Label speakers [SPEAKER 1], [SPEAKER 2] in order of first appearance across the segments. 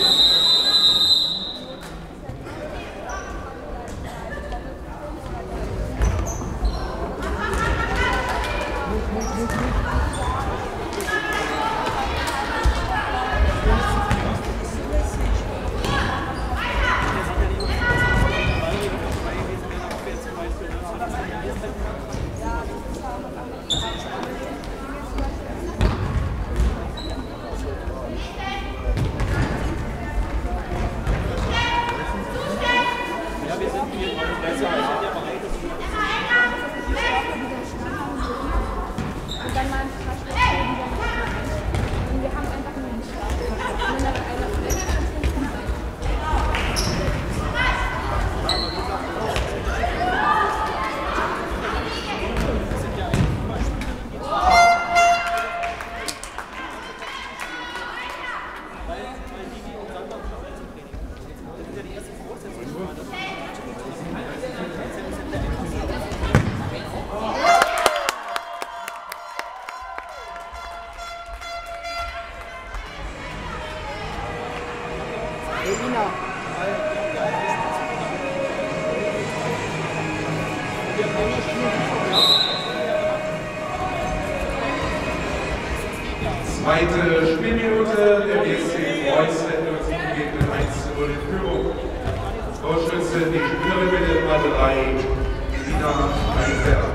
[SPEAKER 1] Thank you. Schülerin mit der Malerei ein Einberg.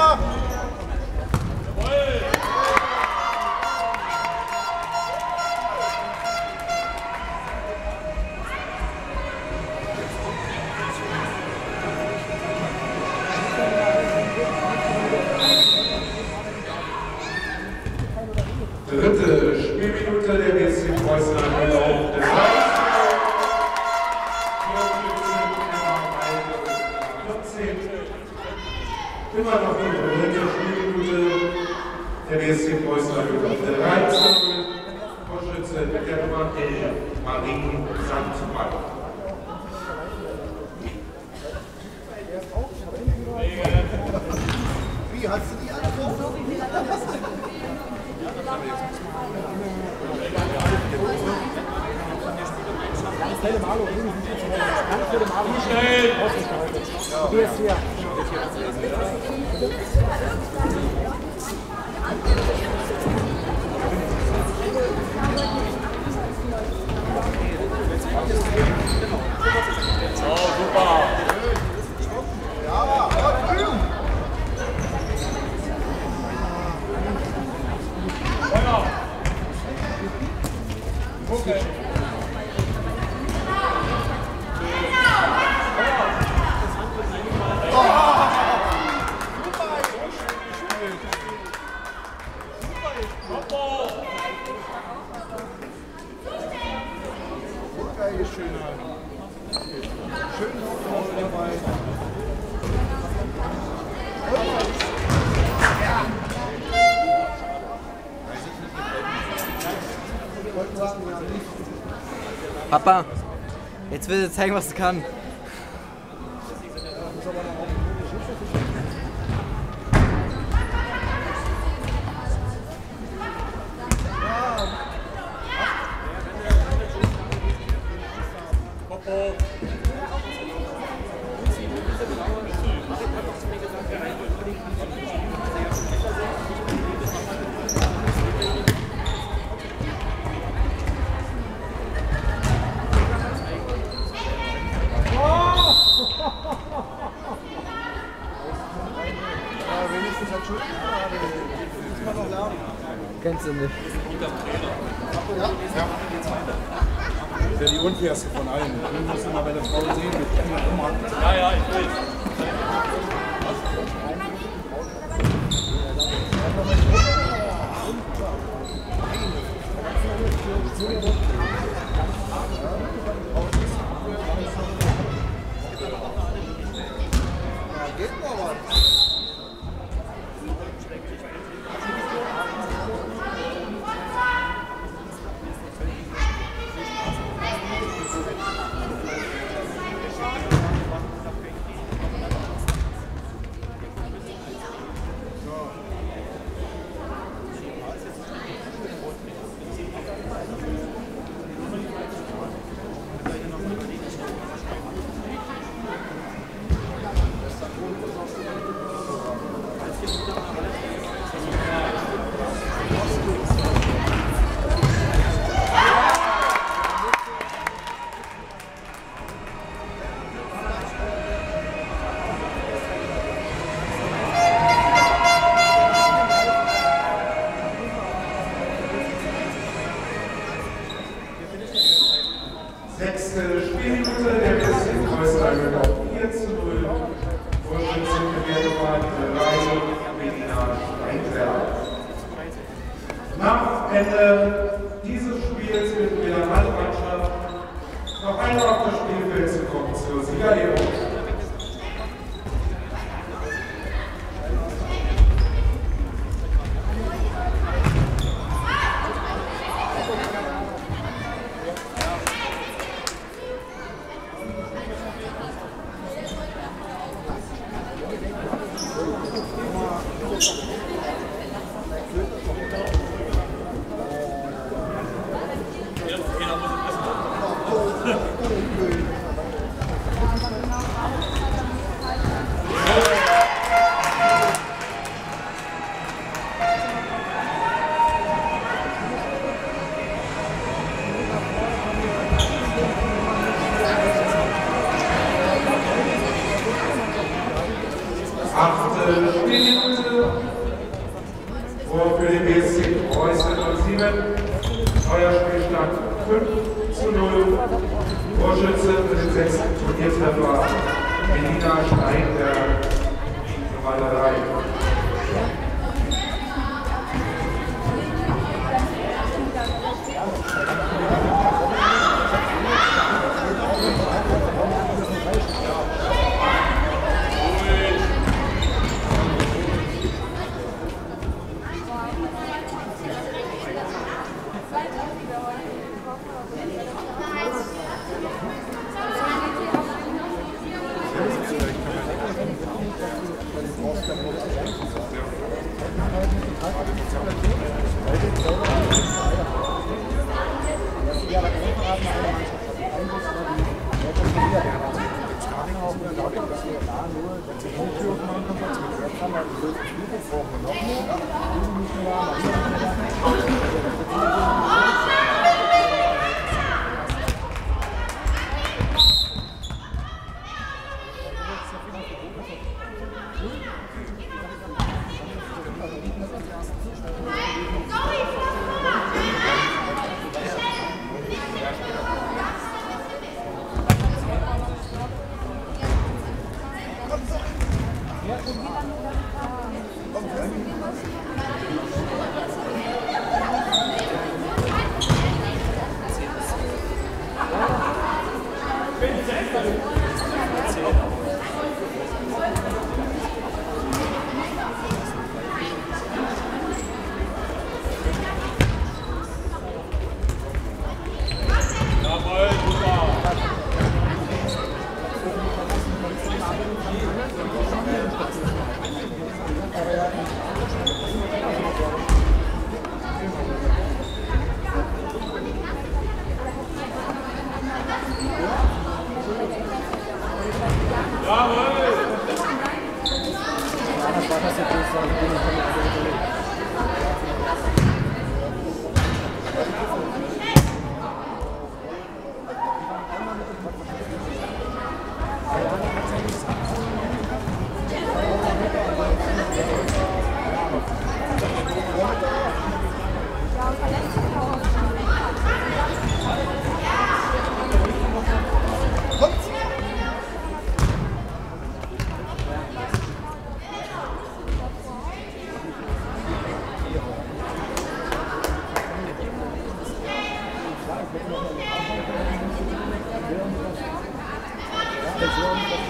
[SPEAKER 1] 막 hast du die alle drauf? Stelle Marlo, du bist jetzt ganz für den Marlo. Schnell! Hier ist hier. Papa, jetzt will ich zeigen, was du kannst. nicht. Ja. Ja. Das ist ja die unfairste von allen. Du musst immer bei der Frau sehen, mit dem Kummer. Ja, ja, ich will. Geht noch was? 인간이요 Mikrofon noch mehr. Oh. Браво! As long as